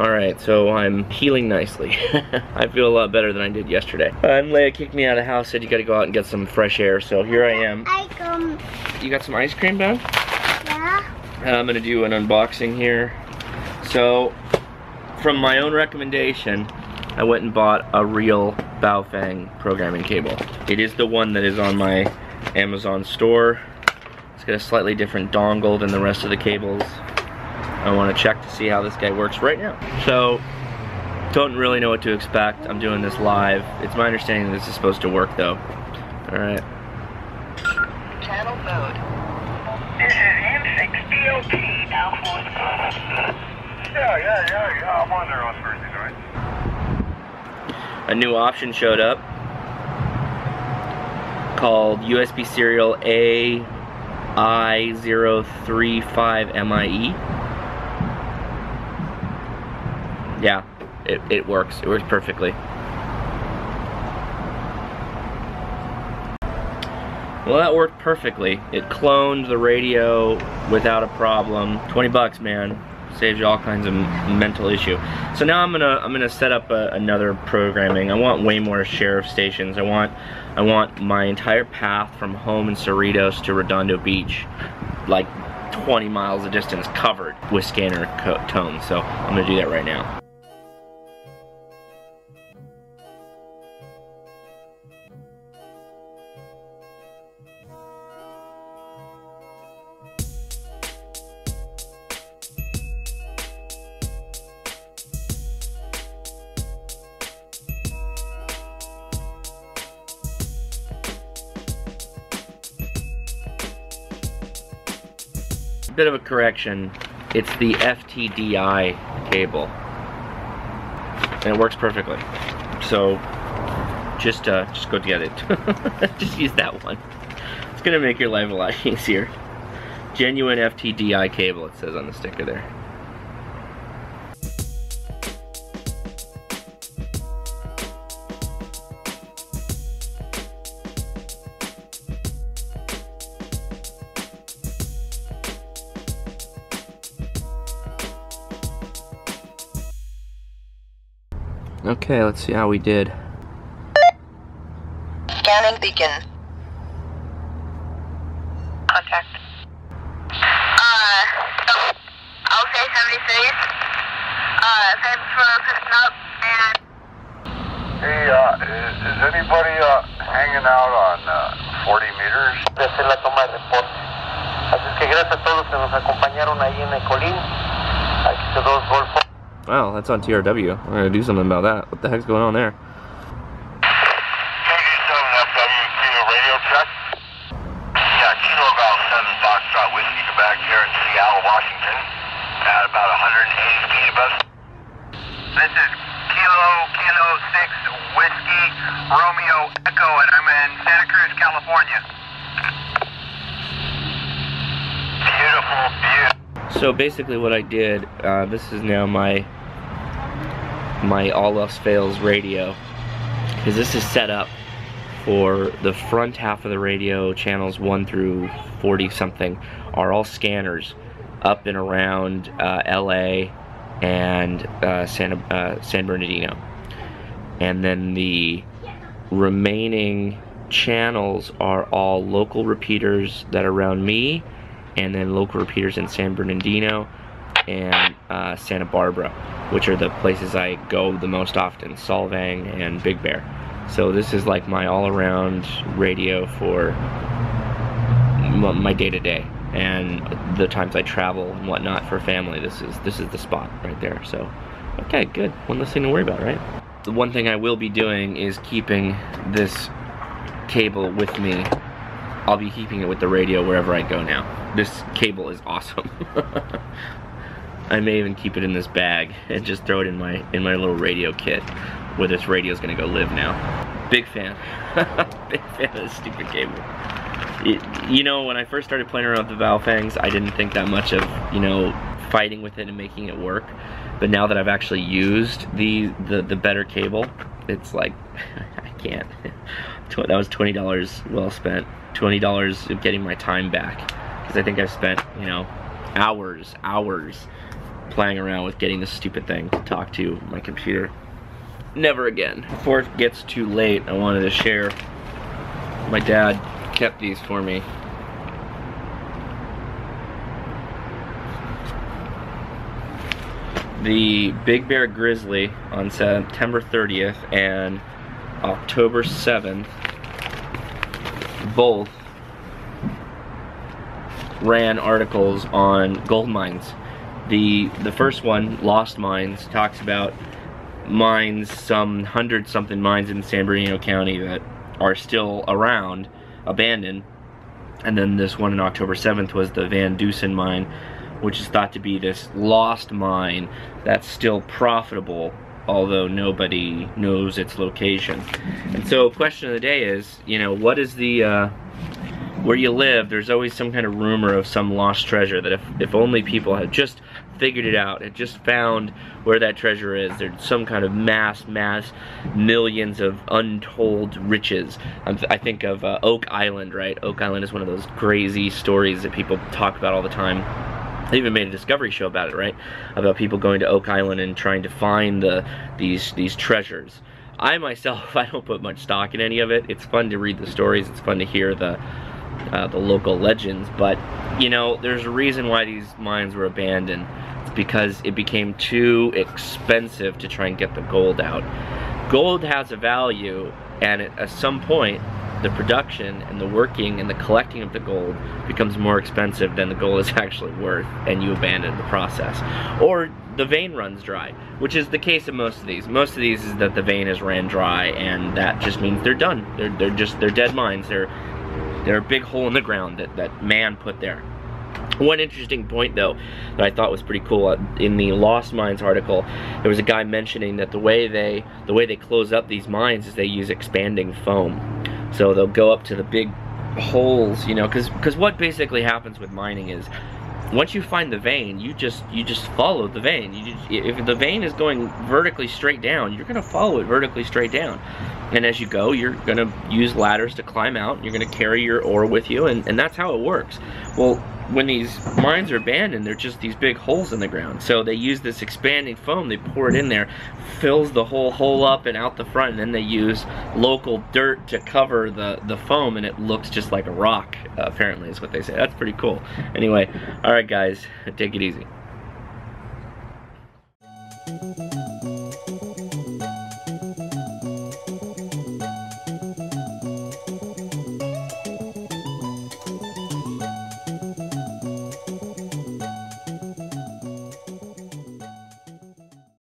Alright, so I'm healing nicely. I feel a lot better than I did yesterday. Uh, and Leia kicked me out of the house, said you gotta go out and get some fresh air, so here I am. I come. You got some ice cream, Ben? Yeah. And I'm gonna do an unboxing here. So, from my own recommendation, I went and bought a real Baofeng programming cable. It is the one that is on my Amazon store. It's got a slightly different dongle than the rest of the cables. I want to check to see how this guy works right now. So, don't really know what to expect. I'm doing this live. It's my understanding this is supposed to work though. Alright. Channel mode. This is M6DOT now for Yeah, yeah, yeah, yeah. I'm on there on Thursday night. a new option showed up called USB serial AI035MIE. Yeah, it, it works. It works perfectly. Well, that worked perfectly. It cloned the radio without a problem. 20 bucks, man. Saves you all kinds of mental issue. So now I'm gonna I'm gonna set up a, another programming. I want way more sheriff stations. I want I want my entire path from home in Cerritos to Redondo Beach, like 20 miles of distance covered with scanner tones. So I'm gonna do that right now. Bit of a correction. It's the FTDI cable. And it works perfectly. So just uh just go get it. just use that one. It's gonna make your life a lot easier. Genuine FTDI cable it says on the sticker there. Okay, let's see how we did. Scanning beacon. Contact. Uh, I'll say 73. Uh, thanks for picking up and Hey, uh, is, is anybody uh, hanging out on uh, 40 meters? de hacer la toma de reporte. Así que gracias a todos que nos acompañaron ahí en Ecolín. Aquí se dos Golfo. Wow, that's on TRW. We're gonna do something about that. What the heck's going on there? KD7FW radio check. Yeah, Kilo about 7 Foxtrot Whiskey Quebec here in Seattle, Washington. At about 180 feet above. This is Kilo Kilo 6 Whiskey Romeo Echo, and I'm in Santa Cruz, California. Beautiful, beautiful. So basically what I did, uh, this is now my my all else fails radio. Because this is set up for the front half of the radio channels 1 through 40 something are all scanners up and around uh, LA and uh, Santa, uh, San Bernardino. And then the remaining channels are all local repeaters that are around me and then local repeaters in San Bernardino and uh, Santa Barbara, which are the places I go the most often, Solvang and Big Bear. So this is like my all-around radio for my day-to-day and the times I travel and whatnot for family. This is this is the spot right there. So, okay, good. One less thing to worry about, right? The one thing I will be doing is keeping this cable with me I'll be keeping it with the radio wherever I go now. This cable is awesome. I may even keep it in this bag and just throw it in my in my little radio kit where this radio is gonna go live now. Big fan. Big fan of this stupid cable. It, you know, when I first started playing around with the Baofengs, I didn't think that much of, you know, fighting with it and making it work. But now that I've actually used the the, the better cable, it's like I can't. Tw- that was twenty dollars well spent. Twenty dollars of getting my time back because I think I've spent you know hours, hours playing around with getting this stupid thing to talk to my computer. Never again. Before it gets too late, I wanted to share. My dad kept these for me. The Big Bear Grizzly on September 30th and October 7th both ran articles on gold mines. The the first one, Lost Mines, talks about mines, some hundred something mines in San Bernardino County that are still around, abandoned. And then this one on October 7th was the Van Dusen mine, which is thought to be this lost mine that's still profitable, although nobody knows its location. And so, question of the day is, you know, what is the uh, where you live, there's always some kind of rumor of some lost treasure that if, if only people had just figured it out, had just found where that treasure is, there's some kind of mass, mass, millions of untold riches. I think of uh, Oak Island, right? Oak Island is one of those crazy stories that people talk about all the time. They even made a Discovery show about it, right? About people going to Oak Island and trying to find the these these treasures. I myself, I don't put much stock in any of it. It's fun to read the stories. It's fun to hear the uh, the local legends, but you know, there's a reason why these mines were abandoned. It's because it became too expensive to try and get the gold out. Gold has a value, and at, at some point, the production and the working and the collecting of the gold becomes more expensive than the gold is actually worth, and you abandon the process. Or the vein runs dry, which is the case of most of these. Most of these is that the vein has ran dry, and that just means they're done. They're, they're just, they're dead mines. They're they're a big hole in the ground that, that man put there. One interesting point though that I thought was pretty cool uh, in the Lost Mines article, there was a guy mentioning that the way they the way they close up these mines is they use expanding foam. So they'll go up to the big holes, you know, because what basically happens with mining is once you find the vein, you just you just follow the vein. You just, if the vein is going vertically straight down, you're gonna follow it vertically straight down. And as you go, you're gonna use ladders to climb out. You're gonna carry your ore with you, and, and that's how it works. Well, when these mines are abandoned, they're just these big holes in the ground. So they use this expanding foam, they pour it in there, fills the whole hole up and out the front, and then they use local dirt to cover the, the foam, and it looks just like a rock, apparently is what they say. That's pretty cool. Anyway, alright guys, take it easy.